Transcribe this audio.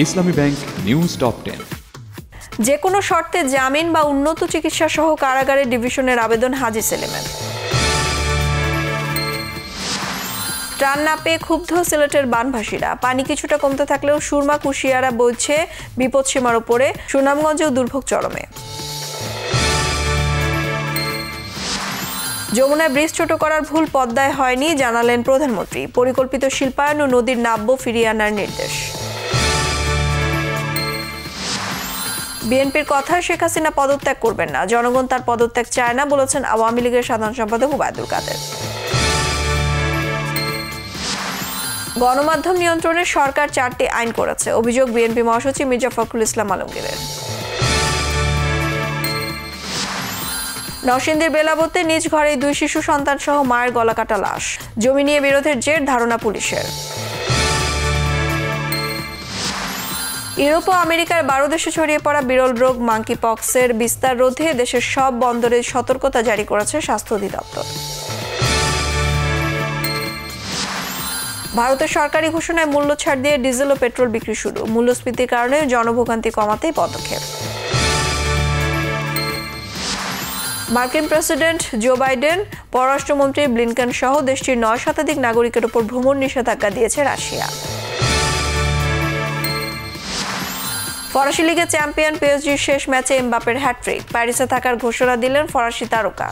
ইসলামী bank news top ten. যে কোনো শর্তে জামিন বা উন্নত চিকিৎসা সহ কারাগারে ডিভিশনের আবেদন হাজি সেলিমের। ত্রাণ না পেয়ে ক্ষুব্ধ সিলেটের বানভাসীরা। পানি কিছুটা কমতে থাকলেও সুরমা কুশিয়ারা বইছে বিপদসীমার উপরে, সুনামগঞ্জেও দুর্ভোগ চরমে। যমুনায় ব্রিজ ছোট করার ভুল পদ্মায় হয়নি, জানালেন প্রধানমন্ত্রী। পরিকল্পিত শিল্পায়ন ও নদীর নাব্য ফিরিয়ে আনার নির্দেশ। বিএনপির কথা শেখ হাসিনা পদত্যাগ করবেন না। জনগণ তার পদত্যাগ চায় না বলেছেন আওয়ামী লীগের সাধারণ সম্পাদক ওবায়দুল কাদের। গণমাধ্যম নিয়ন্ত্রণে সরকার চারটি আইন করেছে। অভিযোগ বিএনপি মহাসচিব মির্জা ফখরুল ইসলাম আলমগীরের। নরসিংদীর বেলাবতে নিজ ঘরে দুই শিশু সন্তান সহ মায়ের গলা কাটা লাশ। জমি নিয়ে বিরোধের জের ধারণা পুলিশের। ইউরোপ ও আমেরিকার বারো দেশে ছড়িয়ে পড়া বিরল রোগ মাঙ্কি পক্সের বিস্তার রোধে দেশের সব বন্দরে সতর্কতা জারি করেছে স্বাস্থ্য অধিদপ্তর। ভারতের সরকারি ঘোষণায় মূল্য ছাড় দিয়ে ডিজেল ও পেট্রোল বিক্রি শুরু। মূল্যস্ফীতির কারণে জনভোগান্তি কমাতেই পদক্ষেপ। মার্কিন প্রেসিডেন্ট জো বাইডেন, পররাষ্ট্রমন্ত্রী ব্লিনকেন সহ দেশটির নয় শতাধিক নাগরিকের উপর ভ্রমণ নিষেধাজ্ঞা দিয়েছে রাশিয়া। ফরাসি লিগে চ্যাম্পিয়ন পিএসজির শেষ ম্যাচে এমবাপের হ্যাট্রিক প্যারিসে থাকার ঘোষণা দিলেন ফরাসি তারকা।